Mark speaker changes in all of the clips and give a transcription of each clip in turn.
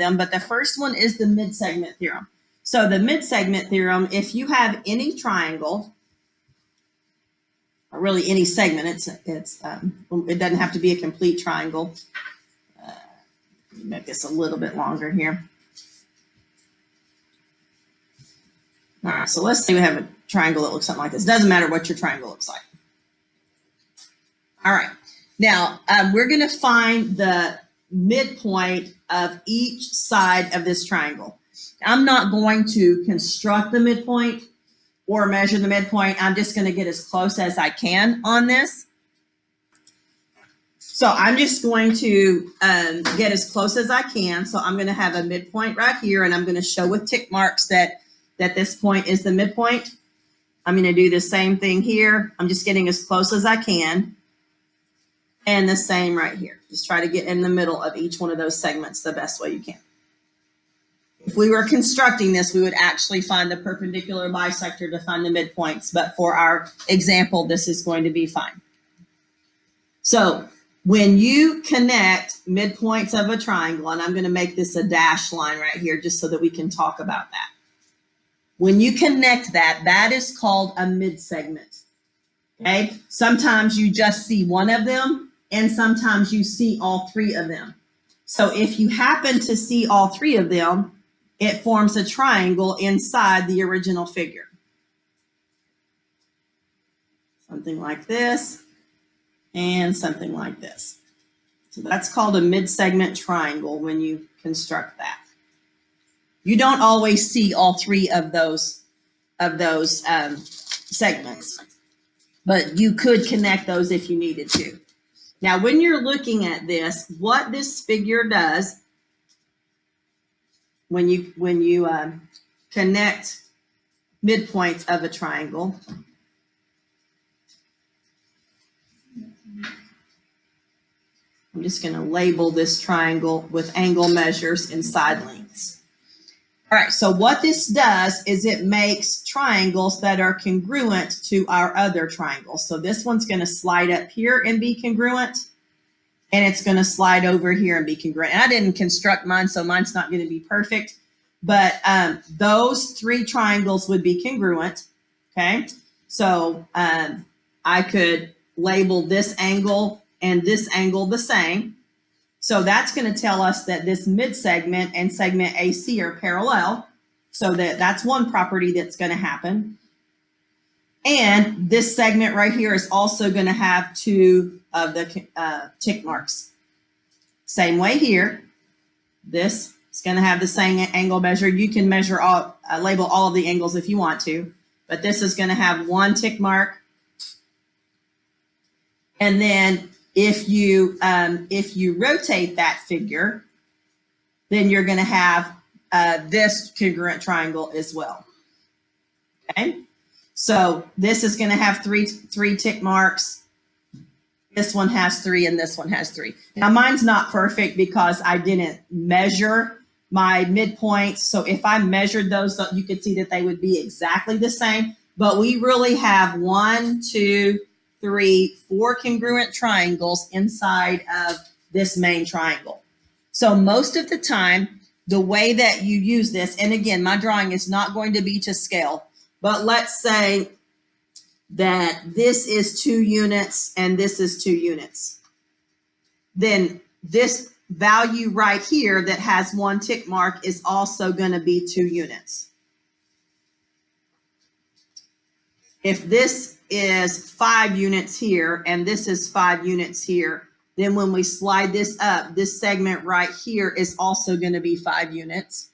Speaker 1: them, but the first one is the mid-segment theorem. So the mid-segment theorem, if you have any triangle, or really any segment, it's, it's um, it doesn't have to be a complete triangle. Uh, make this a little bit longer here. All right, so let's say we have a triangle that looks something like this. Doesn't matter what your triangle looks like. All right, now um, we're going to find the midpoint of each side of this triangle. I'm not going to construct the midpoint or measure the midpoint. I'm just going to get as close as I can on this. So I'm just going to um, get as close as I can. So I'm going to have a midpoint right here, and I'm going to show with tick marks that, that this point is the midpoint. I'm going to do the same thing here. I'm just getting as close as I can. And the same right here. Just try to get in the middle of each one of those segments the best way you can. If we were constructing this, we would actually find the perpendicular bisector to find the midpoints, but for our example, this is going to be fine. So when you connect midpoints of a triangle, and I'm going to make this a dash line right here just so that we can talk about that. When you connect that, that is called a midsegment. Okay, sometimes you just see one of them, and sometimes you see all three of them. So if you happen to see all three of them, it forms a triangle inside the original figure. Something like this and something like this. So that's called a mid-segment triangle when you construct that. You don't always see all three of those of those um, segments, but you could connect those if you needed to. Now, when you're looking at this, what this figure does when you when you uh, connect midpoints of a triangle. I'm just going to label this triangle with angle measures and side lengths. All right, so what this does is it makes triangles that are congruent to our other triangles. So this one's going to slide up here and be congruent and it's going to slide over here and be congruent. And I didn't construct mine, so mine's not going to be perfect, but um, those three triangles would be congruent, okay? So um, I could label this angle and this angle the same. So that's going to tell us that this mid segment and segment AC are parallel. So that that's one property that's going to happen. And this segment right here is also going to have two of the uh, tick marks. Same way here. This is going to have the same angle measure. You can measure all, uh, label all of the angles if you want to, but this is going to have one tick mark. And then if you um, if you rotate that figure, then you're going to have uh, this congruent triangle as well. Okay. So this is going to have three, three tick marks. This one has three and this one has three. Now mine's not perfect because I didn't measure my midpoints. So if I measured those, you could see that they would be exactly the same. But we really have one, two, three, four congruent triangles inside of this main triangle. So most of the time, the way that you use this, and again, my drawing is not going to be to scale, but let's say that this is two units and this is two units. Then this value right here that has one tick mark is also going to be two units. If this is five units here and this is five units here, then when we slide this up, this segment right here is also going to be five units.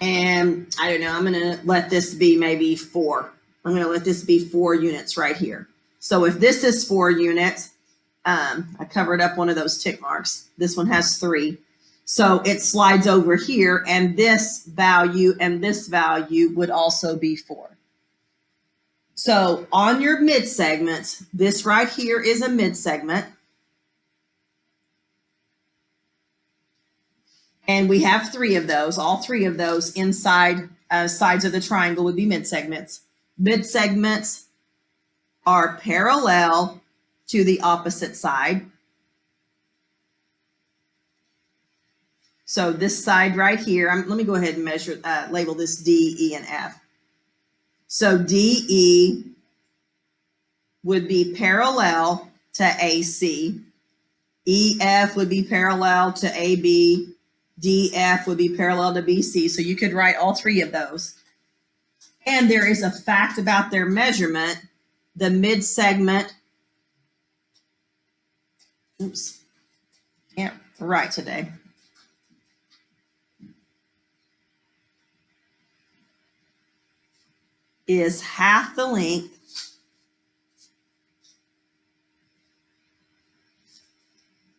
Speaker 1: And I don't know, I'm gonna let this be maybe four. I'm gonna let this be four units right here. So if this is four units, um, I covered up one of those tick marks. This one has three. So it slides over here and this value and this value would also be four. So on your mid segments, this right here is a mid segment. And we have three of those, all three of those inside uh, sides of the triangle would be mid-segments. Mid-segments are parallel to the opposite side. So this side right here, I'm, let me go ahead and measure, uh, label this D, E, and F. So DE would be parallel to AC. EF would be parallel to AB. DF would be parallel to BC. So you could write all three of those. And there is a fact about their measurement. The mid segment, oops, can't write today. Is half the length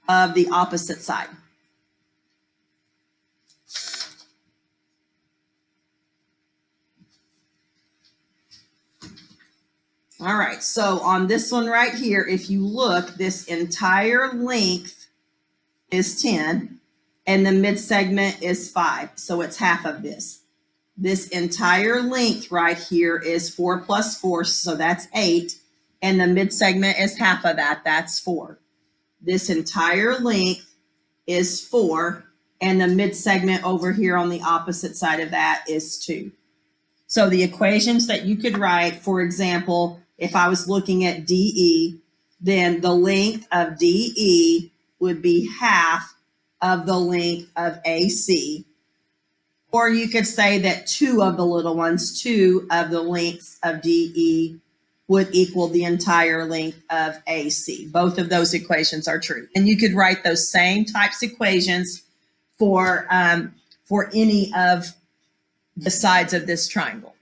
Speaker 1: of the opposite side. All right, so on this one right here, if you look, this entire length is 10 and the mid segment is 5, so it's half of this. This entire length right here is 4 plus 4, so that's 8, and the mid segment is half of that, that's 4. This entire length is 4, and the mid segment over here on the opposite side of that is 2. So the equations that you could write, for example, if I was looking at DE, then the length of DE would be half of the length of AC. Or you could say that two of the little ones, two of the lengths of DE would equal the entire length of AC. Both of those equations are true. And you could write those same types of equations for, um, for any of the sides of this triangle.